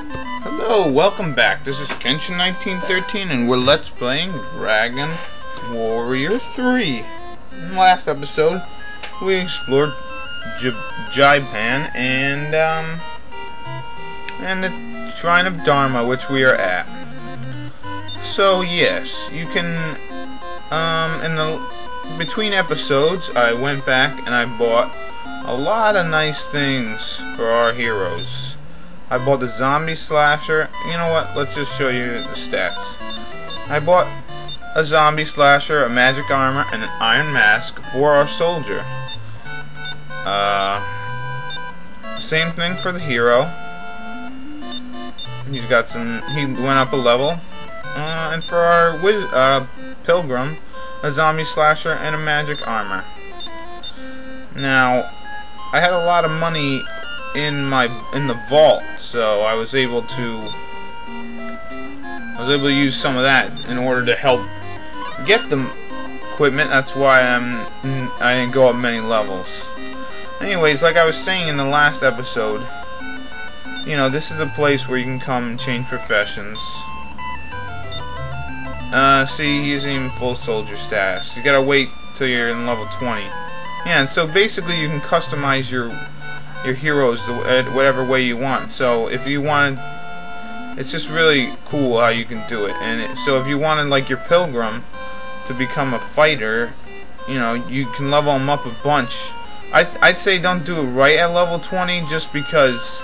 Hello, welcome back. This is Kenshin1913 and we're Let's Playing Dragon Warrior 3. In the last episode, we explored J Japan and, um, and the Shrine of Dhama, which we are at. So, yes, you can, um, in the, between episodes, I went back and I bought a lot of nice things for our heroes. I bought the zombie slasher. You know what? Let's just show you the stats. I bought a zombie slasher, a magic armor, and an iron mask for our soldier. Uh, same thing for the hero. He's got some. He went up a level. Uh, and for our uh, pilgrim, a zombie slasher and a magic armor. Now, I had a lot of money in my in the vault, so I was able to I was able to use some of that in order to help get the equipment. That's why I'm I didn't go up many levels. Anyways, like I was saying in the last episode, you know, this is a place where you can come and change professions. Uh, see, he's in full soldier status. You gotta wait till you're in level 20. Yeah, and so basically you can customize your your heroes the, whatever way you want. So if you want, it's just really cool how you can do it. And it, so if you wanted like your pilgrim to become a fighter, you know, you can level him up a bunch. I'd, I'd say don't do it right at level 20 just because,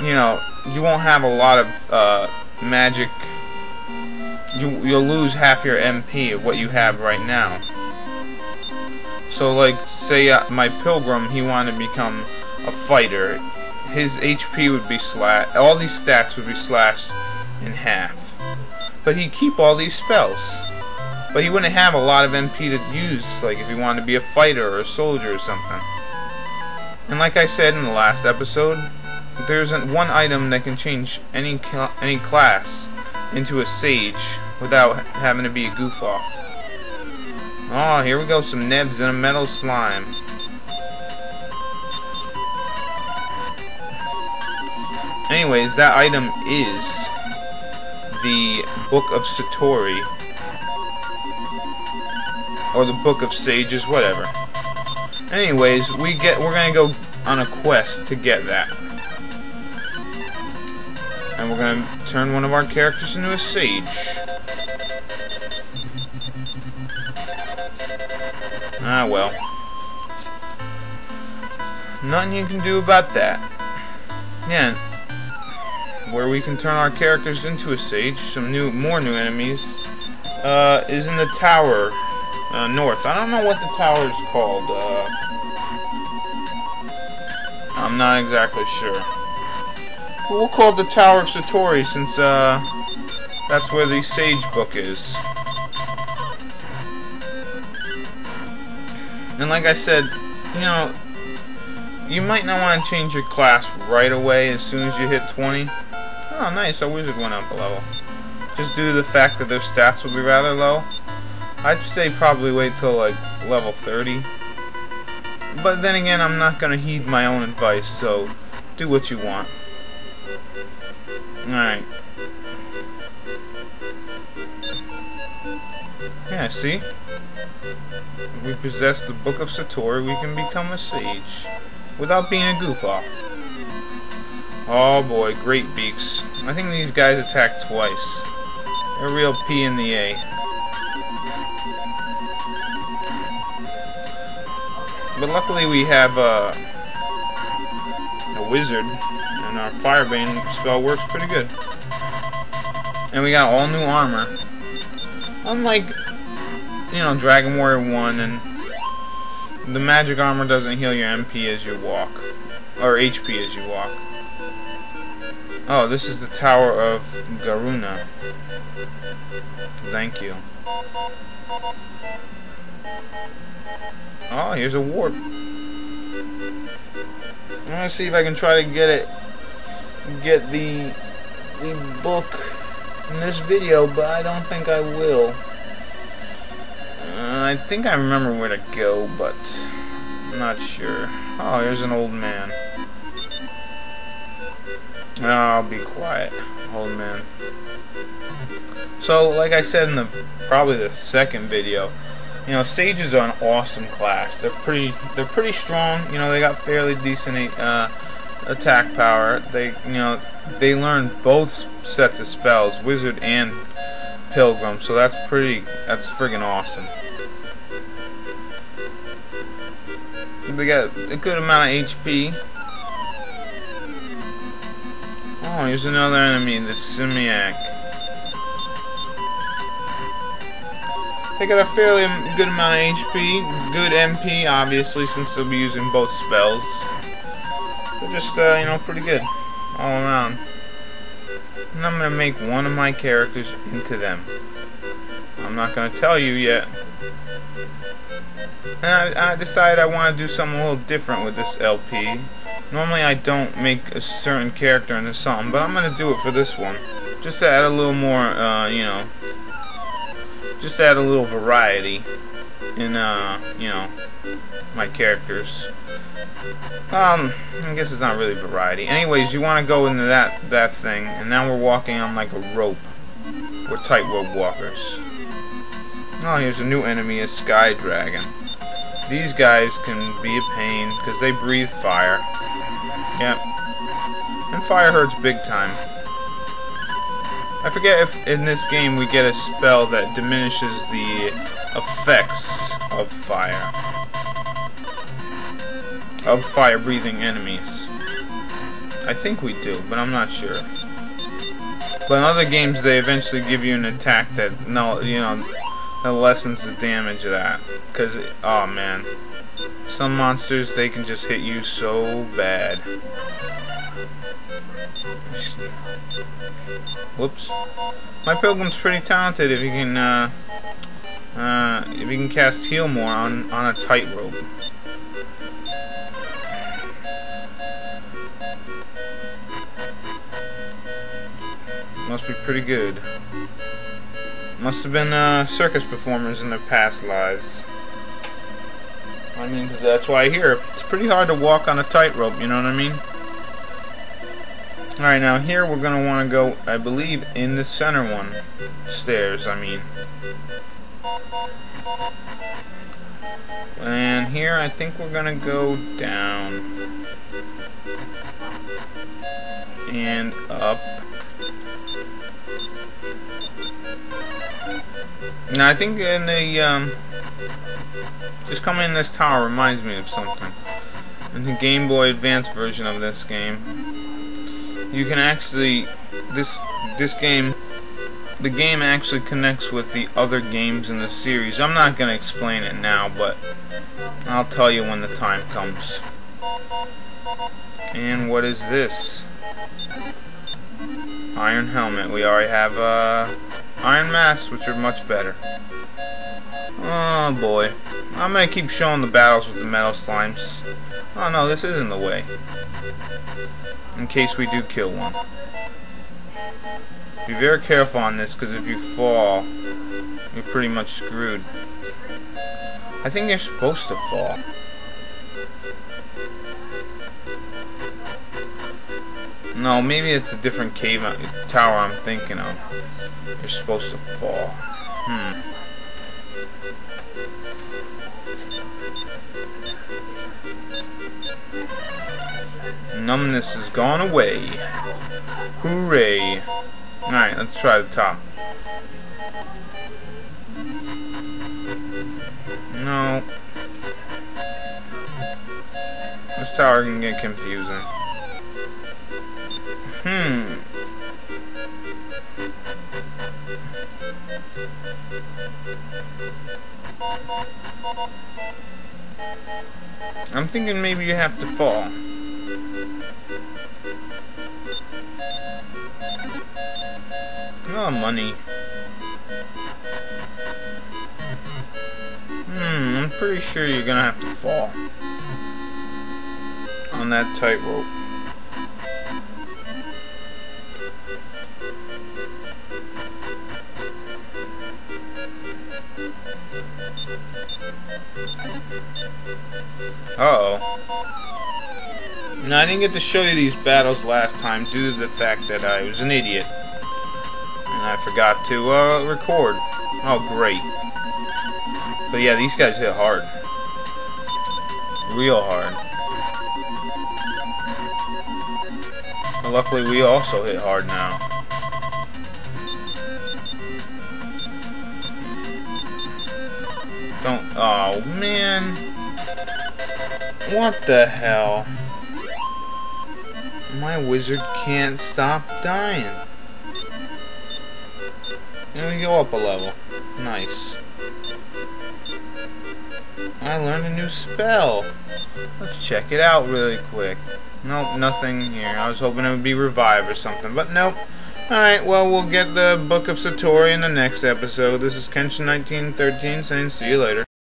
you know, you won't have a lot of uh, magic. You, you'll lose half your MP of what you have right now. So like, say uh, my pilgrim, he wanted to become a fighter, his HP would be slashed, all these stats would be slashed in half. But he'd keep all these spells. But he wouldn't have a lot of MP to use, like if he wanted to be a fighter or a soldier or something. And like I said in the last episode, there isn't one item that can change any any class into a sage without having to be a goof off. Oh, here we go, some nebs and a metal slime. Anyways, that item is the Book of Satori. Or the Book of Sages, whatever. Anyways, we get we're gonna go on a quest to get that. And we're gonna turn one of our characters into a sage. Ah well. Nothing you can do about that. Yeah, where we can turn our characters into a sage, some new, more new enemies, uh, is in the tower, uh, north. I don't know what the tower is called, uh, I'm not exactly sure. But we'll call it the Tower of Satori since, uh, that's where the Sage book is. And like I said, you know, you might not want to change your class right away as soon as you hit 20. Oh, nice, our wizard went up a level. Just due to the fact that their stats will be rather low. I'd say probably wait till like level 30. But then again, I'm not to heed my own advice, so do what you want. Alright. Yeah, see? If we possess the Book of Satori, we can become a sage. Without being a goof off. Oh boy, great beaks. I think these guys attack twice. A real P in the A. But luckily we have uh, a wizard, and our Firebane spell works pretty good. And we got all new armor. Unlike, you know, Dragon Warrior 1, and the magic armor doesn't heal your MP as you walk. Or HP as you walk. Oh, this is the Tower of Garuna. Thank you. Oh, here's a warp. I'm gonna see if I can try to get it, get the, the book in this video, but I don't think I will. Uh, I think I remember where to go, but I'm not sure. Oh, here's an old man. I'll be quiet, old man. So, like I said in the probably the second video, you know, sages are an awesome class. They're pretty, they're pretty strong. You know, they got fairly decent uh, attack power. They, you know, they learn both sets of spells, wizard and pilgrim. So that's pretty, that's friggin' awesome. They got a good amount of HP. Oh, here's another enemy, the Simiak. They got a fairly good amount of HP, good MP, obviously, since they'll be using both spells. They're just, uh, you know, pretty good all around. And I'm going to make one of my characters into them. I'm not going to tell you yet. And I, I decided I want to do something a little different with this LP. Normally I don't make a certain character into something, but I'm going to do it for this one. Just to add a little more, uh, you know, just add a little variety in, uh, you know, my characters. Um, I guess it's not really variety. Anyways, you want to go into that, that thing, and now we're walking on like a rope. We're tightrope walkers. Oh, here's a new enemy, a Sky Dragon. These guys can be a pain, because they breathe fire. Yep. And fire hurts big time. I forget if in this game we get a spell that diminishes the effects of fire. Of fire-breathing enemies. I think we do, but I'm not sure. But in other games, they eventually give you an attack that, no, you know, that lessens the damage of that. Because, oh man. Some monsters, they can just hit you so bad. Whoops. My pilgrim's pretty talented if you can, uh, uh, if you can cast heal more on, on a tightrope. Must be pretty good. Must have been uh, circus performers in their past lives. I mean, cause that's why I hear it's pretty hard to walk on a tightrope, you know what I mean? Alright, now here we're going to want to go, I believe, in the center one. Stairs, I mean. And here I think we're going to go down. And up. Now I think in the, um, just coming in this tower reminds me of something. In the Game Boy Advance version of this game, you can actually this this game the game actually connects with the other games in the series. I'm not going to explain it now, but I'll tell you when the time comes. And what is this? Iron helmet. We already have uh, iron masks, which are much better. Oh boy. I'm to keep showing the battles with the metal slimes. Oh no, this isn't the way in case we do kill one. Be very careful on this, because if you fall, you're pretty much screwed. I think you're supposed to fall. No, maybe it's a different cave uh, tower I'm thinking of. You're supposed to fall. Hmm. numbness has gone away. Hooray. Alright, let's try the top. No. This tower can get confusing. Hmm. I'm thinking maybe you have to fall. Oh, money. Hmm, I'm pretty sure you're gonna have to fall. On that tightrope. Uh oh. Now I didn't get to show you these battles last time due to the fact that I was an idiot. And I forgot to uh, record. Oh, great. But yeah, these guys hit hard. Real hard. Luckily, we also hit hard now. Oh, man. What the hell? My wizard can't stop dying. And we go up a level. Nice. I learned a new spell. Let's check it out really quick. Nope, nothing here. I was hoping it would be revive or something, but nope. Alright, well, we'll get the Book of Satori in the next episode. This is Kenshin1913 saying see you later.